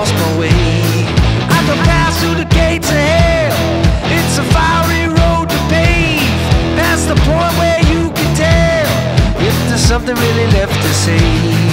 lost my way. I could pass through the gates of hell. It's a fiery road to pave. That's the point where you can tell if there's something really left to say.